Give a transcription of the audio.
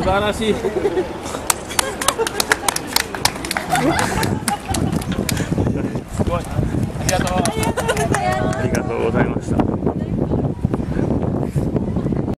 素晴らしい。すごい。ありがとう。